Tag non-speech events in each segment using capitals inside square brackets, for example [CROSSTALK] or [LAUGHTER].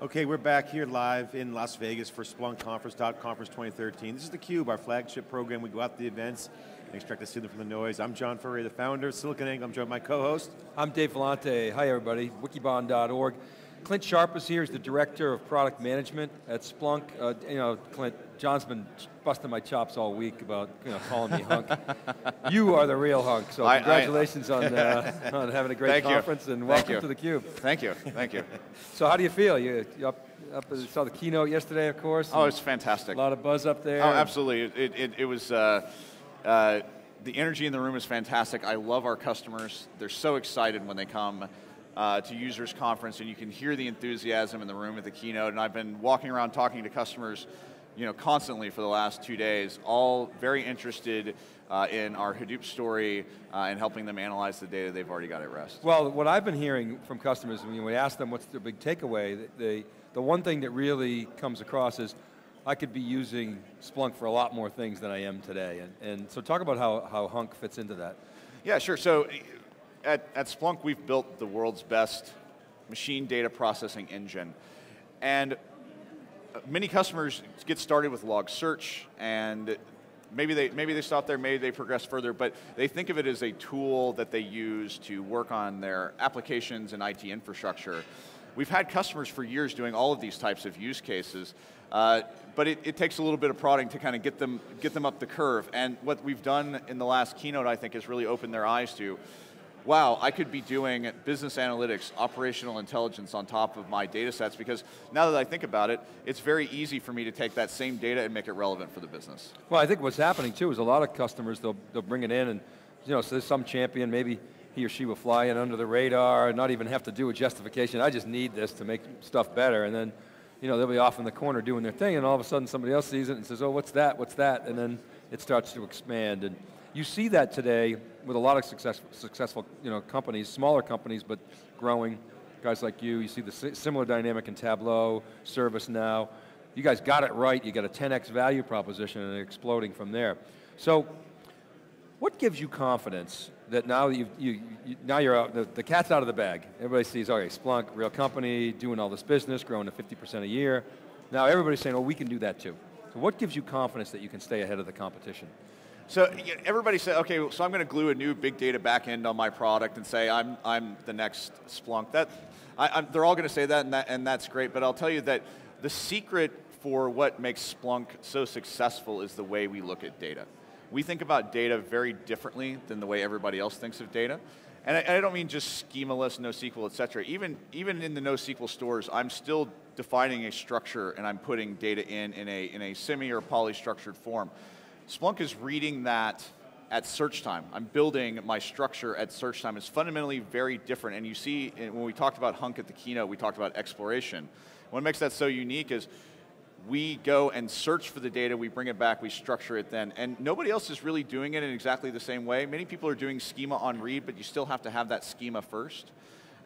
Okay, we're back here live in Las Vegas for Splunk Conference, Conference 2013. This is theCUBE, our flagship program. We go out to the events and extract the signal from the noise. I'm John Furrier, the founder of SiliconANGLE. I'm joined by my co-host. I'm Dave Vellante. Hi everybody, wikibon.org. Clint Sharp is here, he's the Director of Product Management at Splunk. Uh, you know, Clint, John's been busting my chops all week about you know, calling me hunk. [LAUGHS] you are the real hunk, so I, congratulations I, on, [LAUGHS] uh, on having a great conference you. and welcome you. to theCUBE. Thank you, thank you. [LAUGHS] so how do you feel? You, you up, up, saw the keynote yesterday, of course? Oh, it's fantastic. A lot of buzz up there. Oh, absolutely. It, it, it was, uh, uh, the energy in the room is fantastic. I love our customers. They're so excited when they come uh, to users conference and you can hear the enthusiasm in the room at the keynote and I've been walking around talking to customers you know, constantly for the last two days, all very interested uh, in our Hadoop story uh, and helping them analyze the data they've already got at rest. Well, what I've been hearing from customers, when we ask them what's their big takeaway, the, the one thing that really comes across is, I could be using Splunk for a lot more things than I am today. And, and so talk about how, how Hunk fits into that. Yeah, sure. So at, at Splunk, we've built the world's best machine data processing engine. And many customers get started with log search and maybe they, maybe they stop there, maybe they progress further, but they think of it as a tool that they use to work on their applications and IT infrastructure. We've had customers for years doing all of these types of use cases, uh, but it, it, takes a little bit of prodding to kind of get them, get them up the curve. And what we've done in the last keynote, I think, has really opened their eyes to wow, I could be doing business analytics, operational intelligence on top of my data sets because now that I think about it, it's very easy for me to take that same data and make it relevant for the business. Well, I think what's happening too is a lot of customers, they'll, they'll bring it in and, you know, so there's some champion, maybe he or she will fly in under the radar and not even have to do a justification. I just need this to make stuff better. And then, you know, they'll be off in the corner doing their thing and all of a sudden somebody else sees it and says, oh, what's that, what's that? And then it starts to expand. And you see that today with a lot of success, successful you know, companies, smaller companies, but growing. Guys like you, you see the similar dynamic in Tableau, ServiceNow. You guys got it right, you got a 10x value proposition and exploding from there. So, what gives you confidence that now that you, you, you now you're out, the, the, cat's out of the bag. Everybody sees, okay, Splunk, real company, doing all this business, growing to 50% a year. Now everybody's saying, oh, we can do that too. So what gives you confidence that you can stay ahead of the competition? So everybody said, okay, so I'm going to glue a new big data backend on my product and say I'm, I'm the next Splunk. That, I, they're all going to say that and, that and that's great, but I'll tell you that the secret for what makes Splunk so successful is the way we look at data. We think about data very differently than the way everybody else thinks of data. And I, I don't mean just schemaless, NoSQL, et cetera. Even, even in the NoSQL stores, I'm still defining a structure and I'm putting data in in a, in a semi or poly-structured form. Splunk is reading that at search time. I'm building my structure at search time. It's fundamentally very different. And you see, when we talked about Hunk at the keynote, we talked about exploration. What makes that so unique is we go and search for the data, we bring it back, we structure it then. And nobody else is really doing it in exactly the same way. Many people are doing schema on read, but you still have to have that schema first.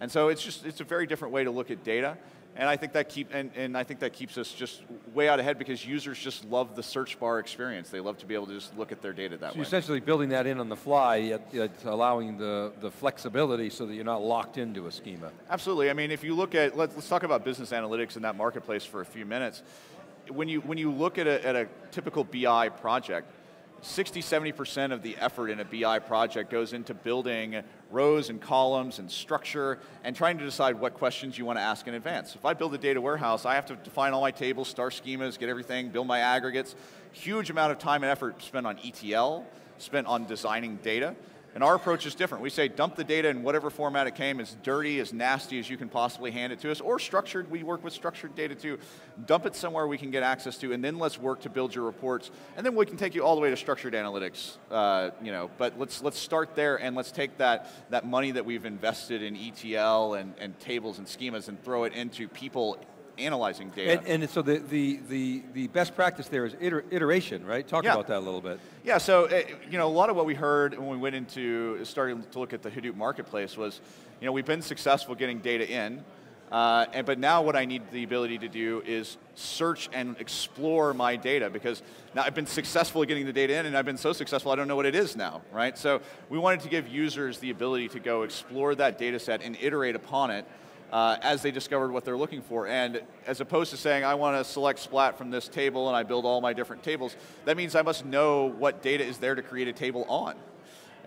And so it's just, it's a very different way to look at data. And I think that keep and, and I think that keeps us just way out ahead because users just love the search bar experience. They love to be able to just look at their data that way. so way. essentially building that in on the fly, yet, yet, allowing the, the flexibility so that you're not locked into a schema. Absolutely. I mean, if you look at let's, let's talk about business analytics in that marketplace for a few minutes. When you when you look at a, at a typical BI project, 60, 70% of the effort in a BI project goes into building rows and columns and structure and trying to decide what questions you want to ask in advance. If I build a data warehouse, I have to define all my tables, star schemas, get everything, build my aggregates. Huge amount of time and effort spent on ETL, spent on designing data. And our approach is different. We say dump the data in whatever format it came, as dirty, as nasty as you can possibly hand it to us, or structured, we work with structured data too. Dump it somewhere we can get access to, and then let's work to build your reports. And then we can take you all the way to structured analytics, uh, you know, but let's, let's start there and let's take that, that money that we've invested in ETL and, and tables and schemas and throw it into people analyzing data. And, and, so the, the, the, the best practice there is iter, iteration, right? Talk yeah. about that a little bit. Yeah, so eh, you know, a lot of what we heard when we went into starting to look at the Hadoop marketplace was, you know, we've been successful getting data in, uh, and, but now what I need the ability to do is search and explore my data because now I've been successful at getting the data in and I've been so successful I don't know what it is now, right? So we wanted to give users the ability to go explore that data set and iterate upon it uh, as they discovered what they're looking for. And as opposed to saying, I want to select Splat from this table and I build all my different tables, that means I must know what data is there to create a table on.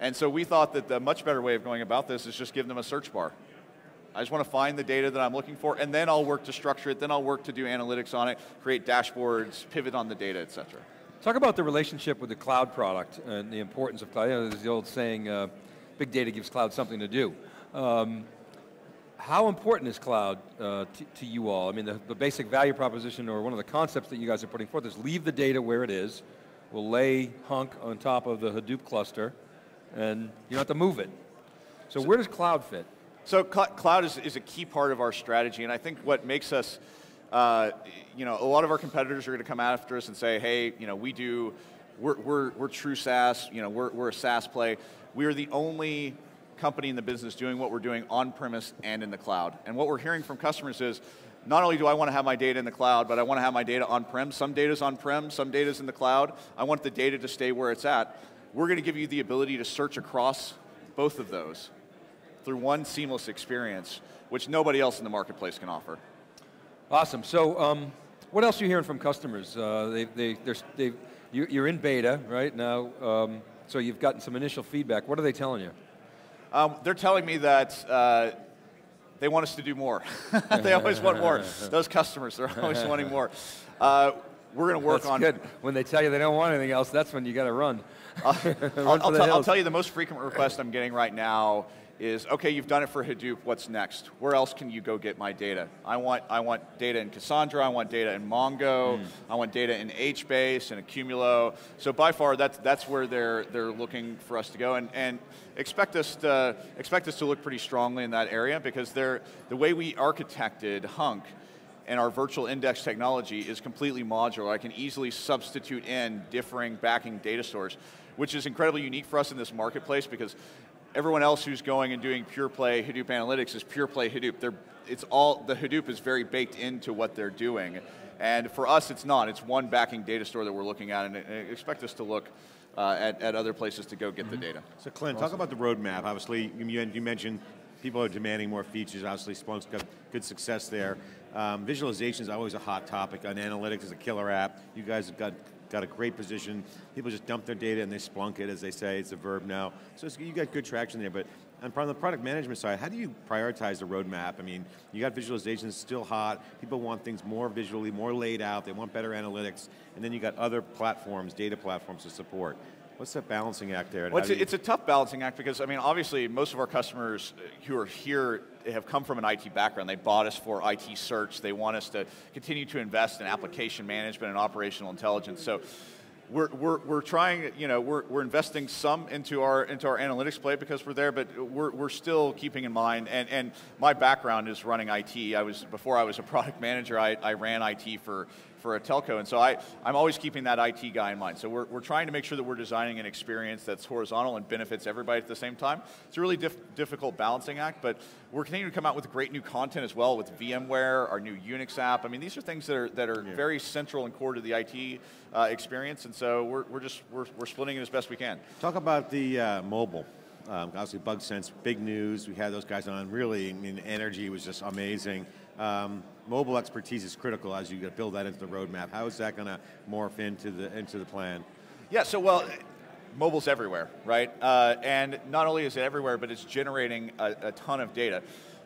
And so we thought that the much better way of going about this is just give them a search bar. I just want to find the data that I'm looking for, and then I'll work to structure it, then I'll work to do analytics on it, create dashboards, pivot on the data, et cetera. Talk about the relationship with the cloud product and the importance of cloud. You know, there's the old saying, uh, big data gives cloud something to do. Um, how important is cloud uh, to, to, you all? I mean, the, the, basic value proposition or one of the concepts that you guys are putting forth is leave the data where it is. We'll lay Hunk on top of the Hadoop cluster, and you don't have to move it. So, so where does cloud fit? So cl cloud is, is a key part of our strategy, and I think what makes us, uh, you know, a lot of our competitors are going to come after us and say, hey, you know, we do, we're, we're, we're true SaaS, you know, we're, we're a SaaS play. We are the only company in the business doing what we're doing on premise and in the cloud. And what we're hearing from customers is, not only do I want to have my data in the cloud, but I want to have my data on-prem. Some data's on-prem, some data's in the cloud. I want the data to stay where it's at. We're going to give you the ability to search across both of those through one seamless experience, which nobody else in the marketplace can offer. Awesome. So, um, what else are you hearing from customers? Uh, they, they, they, you, are in beta right now, um, so you've gotten some initial feedback. What are they telling you? Um, they're telling me that uh, they want us to do more. [LAUGHS] they always want more. Those customers, they're always [LAUGHS] wanting more. Uh, we're going to work that's on. Good. When they tell you they don't want anything else, that's when you got to [LAUGHS] run. I'll, I'll, I'll, tell you the most frequent request I'm getting right now is, okay, you've done it for Hadoop, what's next? Where else can you go get my data? I want, I want data in Cassandra, I want data in Mongo, mm. I want data in HBase and Accumulo. So by far, that's, that's where they're, they're looking for us to go. And, and expect, us to, expect us to look pretty strongly in that area because they're, the way we architected Hunk and our virtual index technology is completely modular. I can easily substitute in differing backing data stores, which is incredibly unique for us in this marketplace because everyone else who's going and doing pure play Hadoop analytics is pure play Hadoop. They're, it's all, the Hadoop is very baked into what they're doing. And for us, it's not. It's one backing data store that we're looking at, and expect us to look uh, at, at other places to go get mm -hmm. the mm-hmm. data. So Clint, awesome. talk about the roadmap. Obviously, you, you mentioned people are demanding more features. Obviously, Splunk's got good success there. Um, visualization is always a hot topic. On analytics is a killer app. You guys have got got a great position. People just dump their data and they splunk it, as they say. It's a verb now. So you got good traction there. But on the product management side, how do you prioritize the roadmap? I mean, you got visualizations still hot. People want things more visually, more laid out. They want better analytics. And then you got other platforms, data platforms to support. What's that balancing act there? Well, it's, a, it's a tough balancing act because, I mean, obviously, most of our customers who are here have come from an IT background. They bought us for IT search. They want us to continue to invest in application management and operational intelligence. So we're, we're, we're trying, you know, we're, we're investing some into our, into our analytics play because we're there, but we're, we're still keeping in mind, and, and my background is running IT. I was, before I was a product manager, I, I ran IT for, for a telco, and so I, I'm always keeping that IT guy in mind. So we're, we're trying to make sure that we're designing an experience that's horizontal and benefits everybody at the same time. It's a really diff difficult balancing act, but we're continuing to come out with great new content as well with VMware, our new Unix app. I mean, these are things that are, that are yeah. very central and core to the IT uh, experience, and so we're, we're just, we're, we're splitting it as best we can. Talk about the uh, mobile. Um, obviously, BugSense, big news. We had those guys on. Really, I mean, energy was just amazing. Um, mobile expertise is critical as you build that into the roadmap. How is that going to morph into the into the plan? Yeah, so well, mobile's everywhere, right? Uh, and not only is it everywhere, but it's generating a, a ton of data.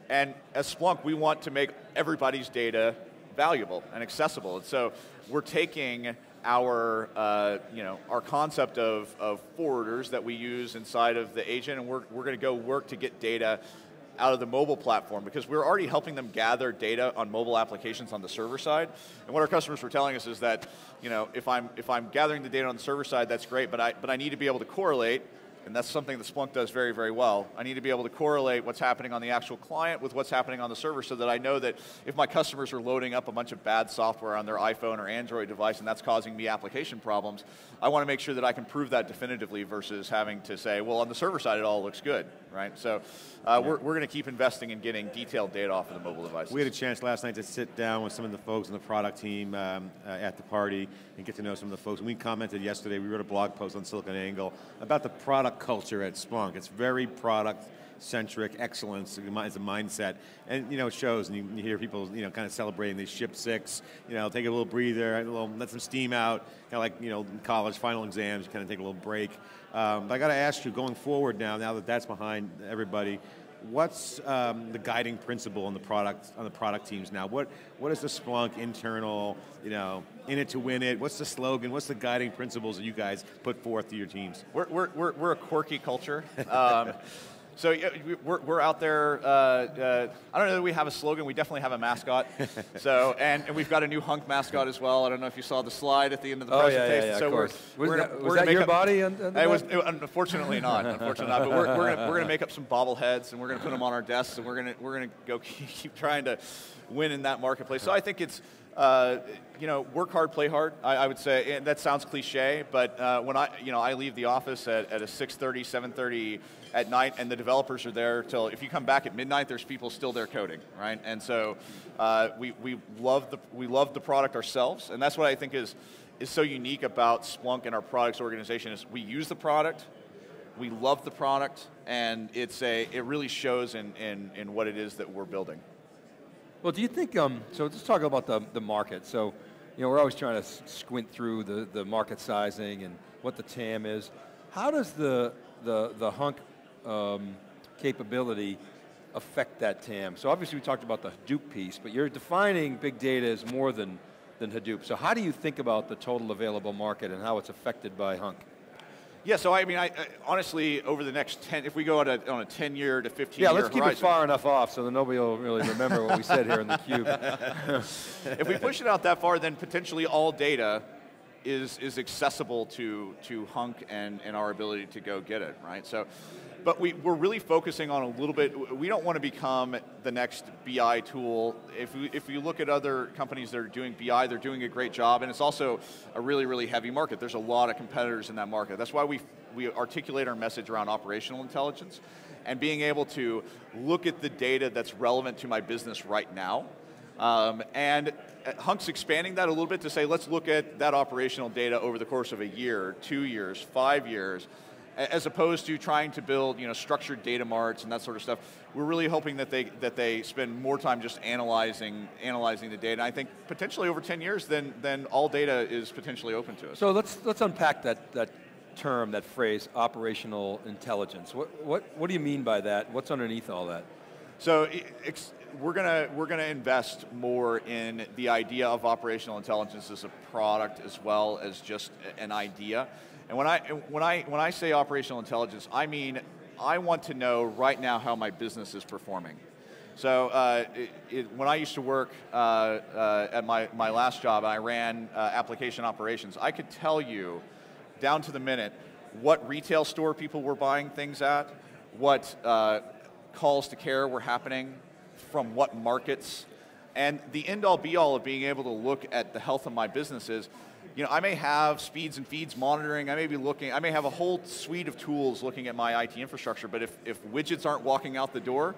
And as Splunk, we want to make everybody's data valuable and accessible. And so we're taking our, uh, you know, our concept of, of forwarders that we use inside of the agent, and we're, we're going to go work to get data out of the mobile platform because we're already helping them gather data on mobile applications on the server side. And what our customers were telling us is that, you know, if I'm, if I'm gathering the data on the server side, that's great, but I, but I need to be able to correlate and that's something that Splunk does very, very well. I need to be able to correlate what's happening on the actual client with what's happening on the server so that I know that if my customers are loading up a bunch of bad software on their iPhone or Android device and that's causing me application problems, I want to make sure that I can prove that definitively versus having to say, well, on the server side, it all looks good, right? So uh, yeah. we're, we're going to keep investing in getting detailed data off of the mobile device. We had a chance last night to sit down with some of the folks on the product team um, uh, at the party and get to know some of the folks. And we commented yesterday, we wrote a blog post on SiliconANGLE about the product culture at Splunk. It's very product centric excellence as a mindset, and you know it shows. And you, you hear people you know kind of celebrating these ship six, you know, take a little breather, a little, let some steam out, kind of like you know college final exams, kind of take a little break. Um, but I got to ask you, going forward now, now that that's behind everybody, what's um, the guiding principle on the product on the product teams now? What what is the Splunk internal, you know, in it to win it? What's the slogan? What's the guiding principles that you guys put forth to your teams? We're we're we're, we're a quirky culture. Um, [LAUGHS] so we're, we're out there. Uh, uh, I don't know that we have a slogan. We definitely have a mascot. [LAUGHS] so and, and, we've got a new hunk mascot as well. I don't know if you saw the slide at the end of the oh, presentation. Yeah, yeah, yeah, so of we're, course. we're was gonna, that, was that your body? And, and it was it, unfortunately not. Unfortunately not. But we're, we're gonna we're gonna make up some bobbleheads and we're gonna put them on our desks and we're gonna we're gonna go [LAUGHS] keep trying to win in that marketplace. So I think it's uh, you know, work hard, play hard. I, I would say, and that sounds cliche, but uh, when I, you know, I leave the office at, at a 6:30, 7:30 at night, and the developers are there till. If you come back at midnight, there's people still there coding, right? And so, uh, we we love the we love the product ourselves, and that's what I think is is so unique about Splunk and our products organization is we use the product, we love the product, and it's a it really shows in in, in what it is that we're building. Well, do you think, um, so let's talk about the, the market. So, you know, we're always trying to squint through the, the market sizing and what the TAM is. How does the, the, the hunk um, capability affect that TAM? So obviously we talked about the Hadoop piece, but you're defining big data as more than, than Hadoop. So how do you think about the total available market and how it's affected by hunk? Yeah, so I mean, I, I, honestly, over the next 10, if we go on a, on a 10 year to 15 yeah, year let's keep horizon, it far enough off so that nobody will really remember what we said here in the cube. [LAUGHS] if we push it out that far, then potentially all data is, is accessible to, to Hunk and, and our ability to go get it, right? So but we, we're really focusing on a little bit, we don't want to become the next BI tool. If we, if you look at other companies that are doing BI, they're doing a great job, and it's also a really, really heavy market. There's a lot of competitors in that market. That's why we, we articulate our message around operational intelligence and being able to look at the data that's relevant to my business right now. Um, and Hunk's expanding that a little bit to say, let's look at that operational data over the course of a year, two years, five years, as opposed to trying to build you know, structured data marts and that sort of stuff. We're really hoping that they, that they spend more time just analyzing, analyzing the data. I think potentially over 10 years, then, then all data is potentially open to us. So let's, let's unpack that, that term, that phrase, operational intelligence. What, what, what do you mean by that? What's underneath all that? So we're going we're gonna invest more in the idea of operational intelligence as a product as well as just an idea. And when I, when, I, when I say operational intelligence, I mean I want to know right now how my business is performing. So uh, it, it, when I used to work uh, uh, at my, my last job, I ran uh, application operations. I could tell you, down to the minute, what retail store people were buying things at, what uh, calls to care were happening, from what markets, and the end-all be-all of being able to look at the health of my business is, you know, I may have speeds and feeds monitoring, I may be looking, I may have a whole suite of tools looking at my IT infrastructure, but if, if widgets aren't walking out the door,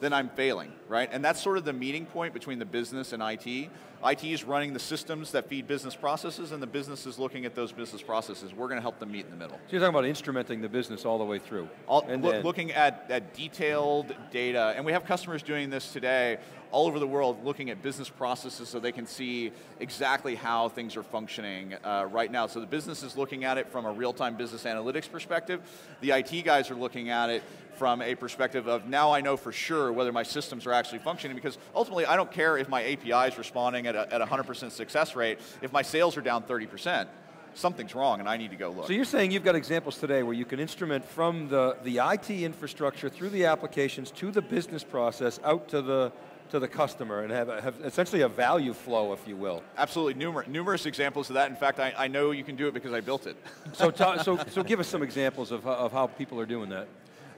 then I'm failing, right? And that's sort of the meeting point between the business and IT. IT is running the systems that feed business processes, and the business is looking at those business processes. We're going to help them meet in the middle. So you're talking about instrumenting the business all the way through. All, lo looking at, at detailed data, and we have customers doing this today all over the world looking at business processes so they can see exactly how things are functioning uh, right now. So the business is looking at it from a real-time business analytics perspective. The IT guys are looking at it from a perspective of now I know for sure whether my systems are actually functioning because ultimately I don't care if my API is responding at a, at 100% success rate, if my sales are down 30%, something's wrong and I need to go look. So you're saying you've got examples today where you can instrument from the, the IT infrastructure through the applications to the business process out to the to the customer and have, have essentially a value flow, if you will. Absolutely, numerous, numerous examples of that. In fact, I, I know you can do it because I built it. [LAUGHS] so, so, so give us some examples of, of how people are doing that.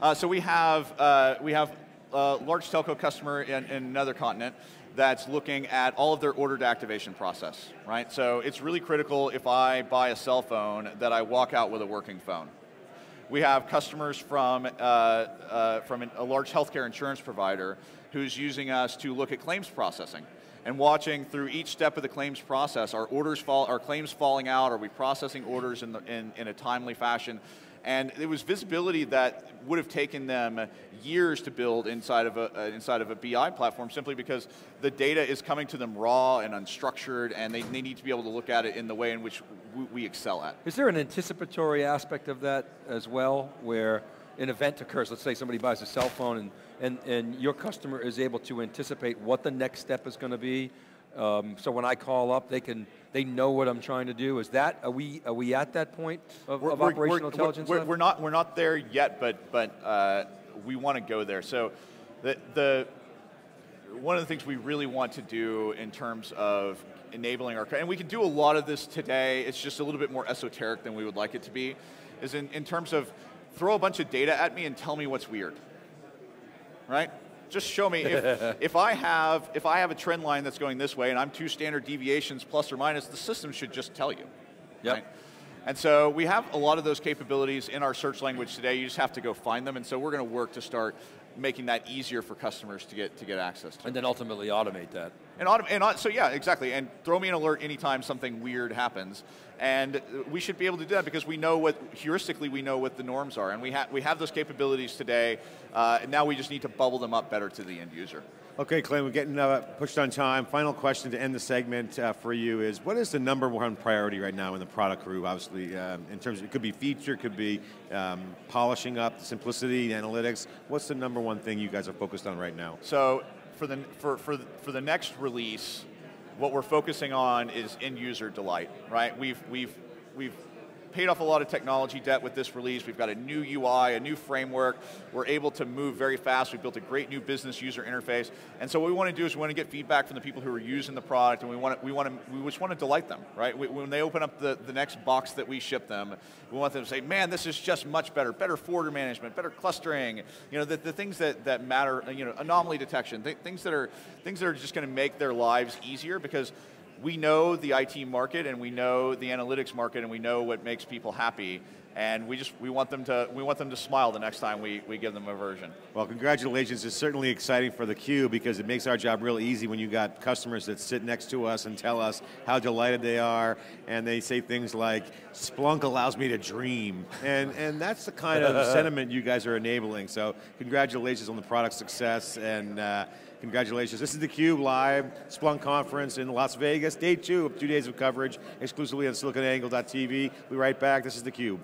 Uh, so we have, uh, we have a large telco customer in, in another continent that's looking at all of their ordered activation process, right? So it's really critical if I buy a cell phone that I walk out with a working phone. We have customers from, uh, uh, from a large healthcare insurance provider who's using us to look at claims processing and watching through each step of the claims process. Are orders fall, are claims falling out? Are we processing orders in, the, in, in a timely fashion? And it was visibility that would have taken them years to build inside of a, uh, inside of a BI platform simply because the data is coming to them raw and unstructured and they, they need to be able to look at it in the way in which we, excel at. Is there an anticipatory aspect of that as well where an event occurs, let's say somebody buys a cell phone and, and, and your customer is able to anticipate what the next step is going to be, um, so when I call up, they can they know what I'm trying to do. Is that are we are we at that point of, we're, of operational we're, intelligence? We're, we're, not we're not there yet, but but uh, we want to go there. So the the one of the things we really want to do in terms of enabling our and we can do a lot of this today. It's just a little bit more esoteric than we would like it to be. Is in, in terms of throw a bunch of data at me and tell me what's weird. Right? Just show me if, [LAUGHS] if I have if I have a trend line that's going this way and I'm two standard deviations plus or minus, the system should just tell you. Yep. Right? And so we have a lot of those capabilities in our search language today. You just have to go find them. And so we're going to work to start making that easier for customers to get to get access to. And then ultimately automate that. And, autom- and so yeah, exactly. And throw me an alert anytime something weird happens. And we should be able to do that because we know what, heuristically, we know what the norms are. And we, ha- we have those capabilities today. Uh, and now we just need to bubble them up better to the end user. Okay, Clay, we're getting uh, pushed on time. Final question to end the segment uh, for you is, what is the number one priority right now in the product crew, obviously, um, in terms of, it could be feature, could be um, polishing up, the simplicity, analytics. What's the number one thing you guys are focused on right now? So for the, for, for, for the next release, what we're focusing on is end user delight, right? We've, we've, we've paid off a lot of technology debt with this release. We've got a new UI, a new framework. We're able to move very fast. We've built a great new business user interface. And so what we want to do is we want to get feedback from the people who are using the product, and we want to, we want to, we just want to delight them, right? We, when they open up the, the next box that we ship them, we want them to say, man, this is just much better, better folder management, better clustering, you know, the, the things that, that matter, you know, anomaly detection, th things that are, things that are just going to make their lives easier because we know the IT market and we know the analytics market and we know what makes people happy and we just we want them to we want them to smile the next time we, we give them a version. Well, congratulations! It's certainly exciting for the Cube because it makes our job real easy when you got customers that sit next to us and tell us how delighted they are, and they say things like "Splunk allows me to dream," and and that's the kind of [LAUGHS] sentiment you guys are enabling. So, congratulations on the product success and. Uh, Congratulations. This is theCUBE live, Splunk conference in Las Vegas, day two of two days of coverage, exclusively on siliconangle.tv. We'll be right back. This is theCUBE.